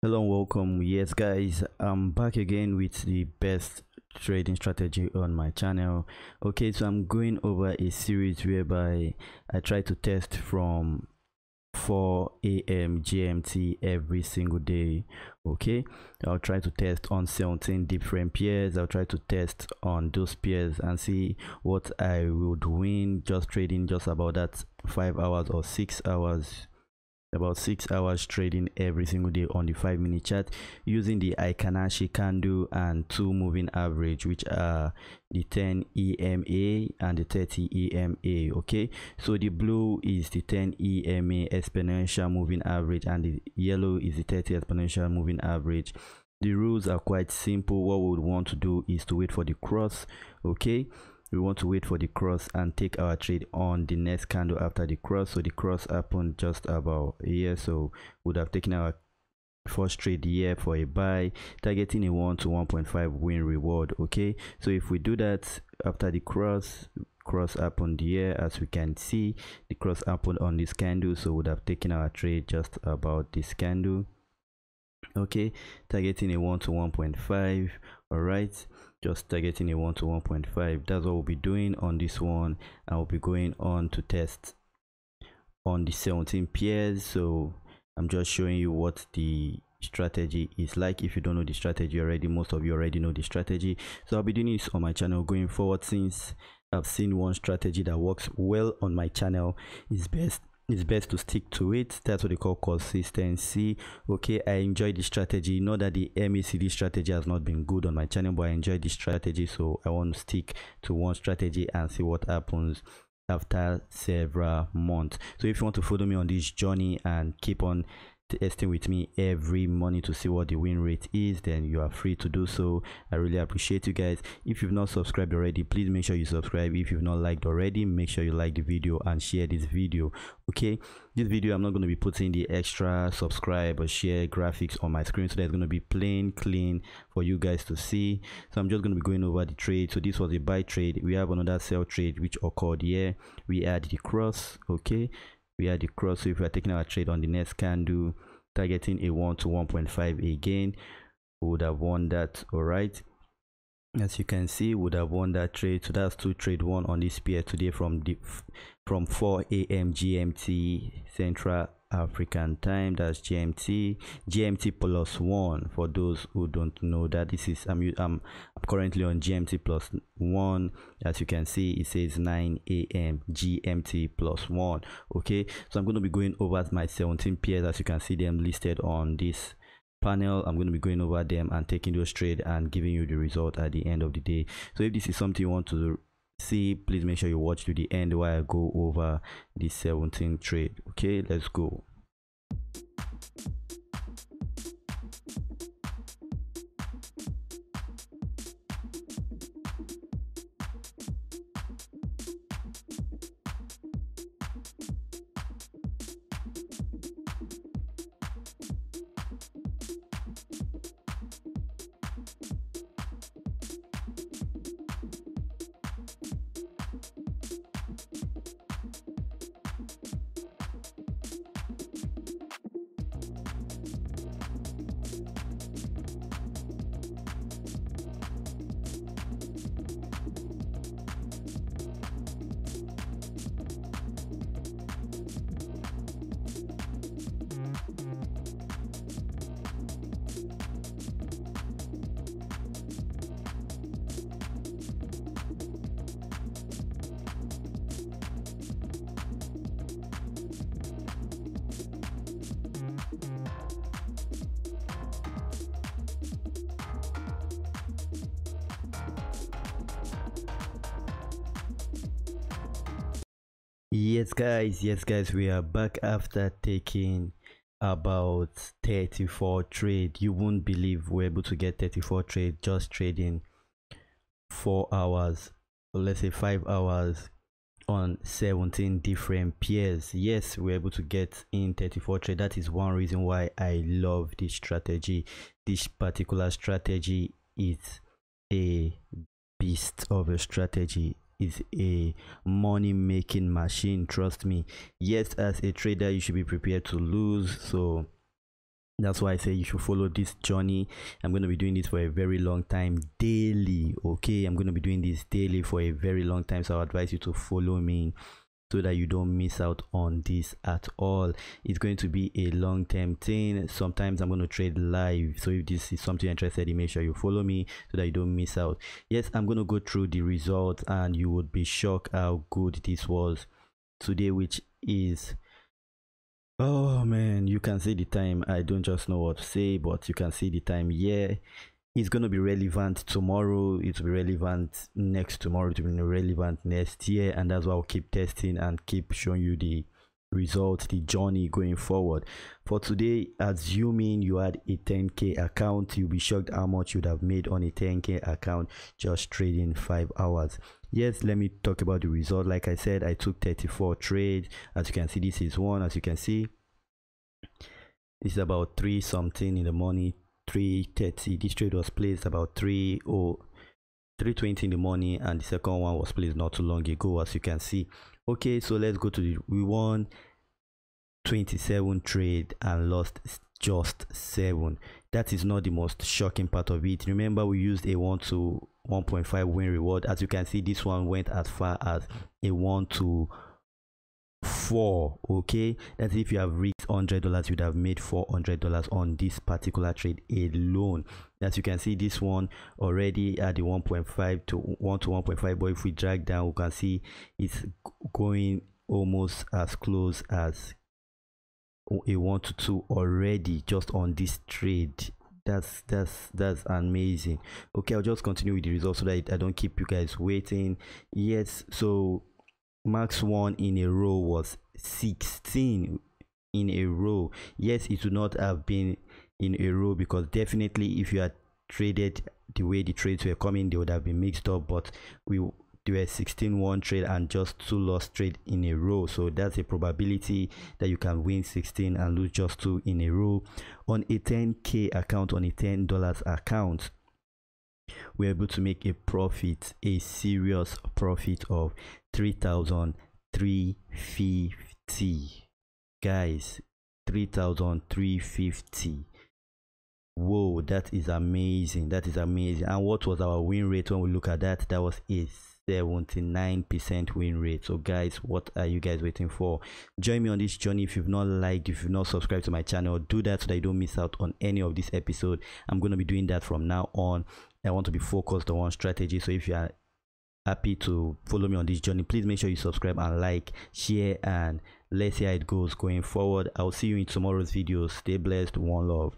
hello and welcome. Yes guys i'm back again with the best trading strategy on my channel. Okay so i'm going over a series whereby i try to test from 4 a.m gmt every single day. Okay i'll try to test on 17 different pairs. I'll try to test on those pairs and see what i would win just trading just about that five hours or six hours about six hours trading every single day on the five minute chart using the Heikin Ashi candle and two moving average which are the 10 EMA and the 30 EMA okay? So the blue is the 10 EMA exponential moving average and the yellow is the 30 exponential moving average. The rules are quite simple. What we would want to do is to wait for the cross okay we want to wait for the cross and take our trade on the next candle after the cross. So the cross happened just about here so would have taken our first trade here for a buy targeting a 1 to 1.5 win reward okay? So if we do that after the cross cross happened here as we can see the cross happened on this candle so would have taken our trade just about this candle okay? Targeting a 1 to 1.5 all right just targeting a 1 to 1.5 that's what we'll be doing on this one. I will be going on to test on the 17 pairs. So i'm just showing you what the strategy is like. If you don't know the strategy already most of you already know the strategy. So i'll be doing this on my channel going forward since i've seen one strategy that works well on my channel. Is best it's best to stick to it. That's what they call consistency. Okay i enjoy the strategy. Know that the macd strategy has not been good on my channel but i enjoy this strategy so i want to stick to one strategy and see what happens after several months. So if you want to follow me on this journey and keep on testing with me every morning to see what the win rate is then you are free to do so. I really appreciate you guys. If you've not subscribed already please make sure you subscribe. If you've not liked already make sure you like the video and share this video okay? This video i'm not going to be putting the extra subscribe or share graphics on my screen so that's going to be plain clean for you guys to see. So i'm just going to be going over the trade. So this was a buy trade. We have another sell trade which occurred here. We add the cross okay we had the cross so if we are taking our trade on the next candle targeting a 1 to 1.5 again would have won that all right as you can see would have won that trade. So that's two trade one on this pair today from the from 4 a.m gmt central african time that's gmt gmt plus one for those who don't know that this is i'm i'm, currently on gmt plus one. As you can see it says 9 a.m gmt plus one okay? So i'm going to be going over my 17 pairs as you can see them listed on this panel. I'm going to be going over them and taking those trade and giving you the result at the end of the day. So if this is something you want to see please make sure you watch to the end while i go over the 17 trade. Okay let's go yes guys yes guys we are back after taking about 34 trade. You won't believe we're able to get 34 trade just trading four hours let's say five hours on 17 different pairs. Yes we're able to get in 34 trade. That is one reason why i love this strategy. This particular strategy is a beast of a strategy is a money making machine trust me. Yes as a trader you should be prepared to lose. So that's why i say you should follow this journey. I'm going to be doing this for a very long time daily okay? I'm going to be doing this daily for a very long time so i advise you to follow me so that you don't miss out on this at all. It's going to be a long-term thing. Sometimes i'm going to trade live. So if this is something you're interested in make sure you follow me so that you don't miss out. Yes i'm going to go through the results and you would be shocked how good this was today which is oh man you can see the time. I don't just know what to say but you can see the time. Yeah it's going to be relevant tomorrow. It will be relevant next tomorrow. It will be relevant next year. And that's why i'll keep testing and keep showing you the results the journey going forward. For today assuming you had a 10k account you'll be shocked how much you'd have made on a 10k account just trading five hours. Yes let me talk about the result. Like i said i took 34 trades. As you can see this is one. As you can see this is about three something in the morning 330 this trade was placed about 3 or 320 in the morning and the second one was placed not too long ago as you can see. Okay so let's go to the we won 27 trade and lost just 7 that is not the most shocking part of it. Remember we used a 1 to 1.5 win reward. As you can see this one went as far as a 1 to four okay? That's if you have reached hundred dollars you'd have made four hundred dollars on this particular trade alone. As you can see this one already at the 1.5 to 1 to 1.5 but if we drag down we can see it's going almost as close as a 1 to 2 already just on this trade. That's that's that's amazing. Okay i'll just continue with the results so that i don't keep you guys waiting. Yes so max one in a row was 16 in a row. Yes it would not have been in a row because definitely if you had traded the way the trades were coming they would have been mixed up but we there were 16 one trade and just two lost trade in a row. So that's a probability that you can win 16 and lose just two in a row. On a 10k account on a 10 dollars account we're able to make a profit a serious profit of 3350 guys 3350 whoa that is amazing that is amazing. And what was our win rate when we look at that? That was a 79% win rate. So guys what are you guys waiting for? Join me on this journey. If you've not liked if you've not subscribed to my channel do that so that you don't miss out on any of this episode. I'm going to be doing that from now on. I want to be focused on one strategy. So if you are happy to follow me on this journey please make sure you subscribe and like share and let's see how it goes going forward. I'll see you in tomorrow's video. Stay blessed. One love